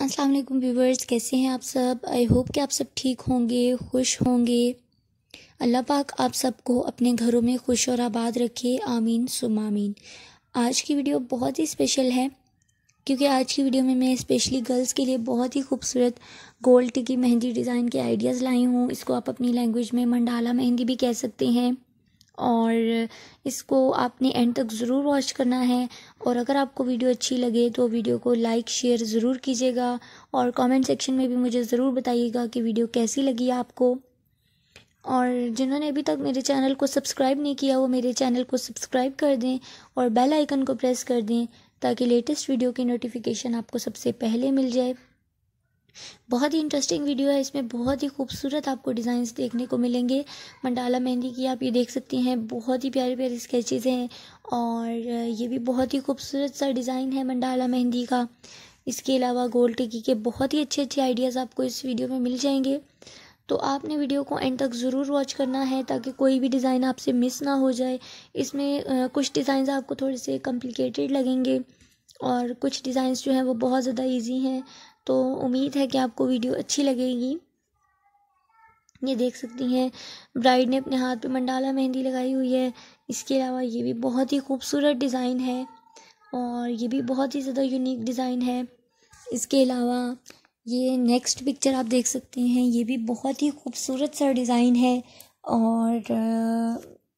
अस्सलाम वालेकुम व्यूवर्स, कैसे हैं आप सब? आई होप कि आप सब ठीक होंगे, खुश होंगे। अल्लाह पाक आप सबको अपने घरों में खुश और आबाद रखे। आमीन सुमामीन आज की वीडियो बहुत ही स्पेशल है, क्योंकि आज की वीडियो में मैं स्पेशली गर्ल्स के लिए बहुत ही खूबसूरत गोल्ड की मेहंदी डिज़ाइन के आइडियाज़ लाई हूँ। इसको आप अपनी लैंग्वेज में मंडाला मेहंदी भी कह सकते हैं। और इसको आपने एंड तक ज़रूर वॉच करना है। और अगर आपको वीडियो अच्छी लगे तो वीडियो को लाइक शेयर ज़रूर कीजिएगा। और कमेंट सेक्शन में भी मुझे ज़रूर बताइएगा कि वीडियो कैसी लगी आपको। और जिन्होंने अभी तक मेरे चैनल को सब्सक्राइब नहीं किया, वो मेरे चैनल को सब्सक्राइब कर दें और बेल आइकन को प्रेस कर दें, ताकि लेटेस्ट वीडियो की नोटिफिकेशन आपको सबसे पहले मिल जाए। बहुत ही इंटरेस्टिंग वीडियो है, इसमें बहुत ही खूबसूरत आपको डिज़ाइंस देखने को मिलेंगे। मंडाला मेहंदी की आप ये देख सकती हैं, बहुत ही प्यारे प्यारे स्केचेस हैं और ये भी बहुत ही खूबसूरत सा डिज़ाइन है मंडाला मेहंदी का। इसके अलावा गोल टिकी के बहुत ही अच्छे अच्छे आइडियाज़ आपको इस वीडियो में मिल जाएँगे। तो आपने वीडियो को एंड तक ज़रूर वॉच करना है ताकि कोई भी डिज़ाइन आपसे मिस ना हो जाए। इसमें कुछ डिज़ाइन आपको थोड़े से कॉम्प्लिकेटेड लगेंगे और कुछ डिज़ाइंस जो हैं वो बहुत ज़्यादा इजी हैं। तो उम्मीद है कि आपको वीडियो अच्छी लगेगी। ये देख सकती हैं ब्राइड ने अपने हाथ पे मंडाला मेहंदी लगाई हुई है। इसके अलावा ये भी बहुत ही खूबसूरत डिज़ाइन है और ये भी बहुत ही ज़्यादा यूनिक डिज़ाइन है। इसके अलावा ये नेक्स्ट पिक्चर आप देख सकते हैं, ये भी बहुत ही खूबसूरत सा डिज़ाइन है और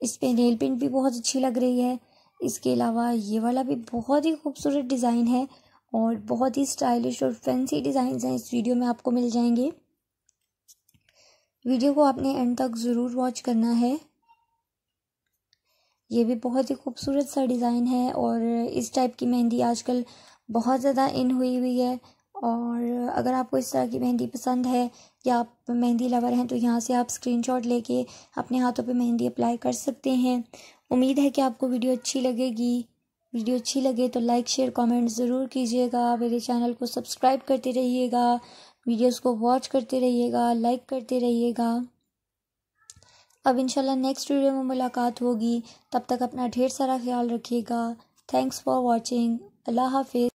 इस पर नेल पेंट भी बहुत अच्छी लग रही है। इसके अलावा ये वाला भी बहुत ही खूबसूरत डिज़ाइन है और बहुत ही स्टाइलिश और फैंसी डिज़ाइन हैं इस वीडियो में आपको मिल जाएँगे। वीडियो को आपने एंड तक ज़रूर वॉच करना है। ये भी बहुत ही खूबसूरत सा डिज़ाइन है और इस टाइप की मेहंदी आजकल बहुत ज़्यादा इन हुई हुई है। और अगर आपको इस तरह की मेहंदी पसंद है या आप मेहंदी लवर हैं तो यहाँ से आप स्क्रीनशॉट लेके अपने हाथों पे मेहंदी अप्लाई कर सकते हैं। उम्मीद है कि आपको वीडियो अच्छी लगेगी। वीडियो अच्छी लगे तो लाइक, शेयर, कमेंट ज़रूर कीजिएगा। मेरे चैनल को सब्सक्राइब करते रहिएगा। वीडियोस को वॉच करते रहिएगा, लाइक करते रहिएगा। अब इंशाल्लाह नेक्स्ट वीडियो में मुलाकात होगी। तब तक अपना ढेर सारा ख्याल रखिएगा। Thanks for watching. अल्लाह हाफिज़।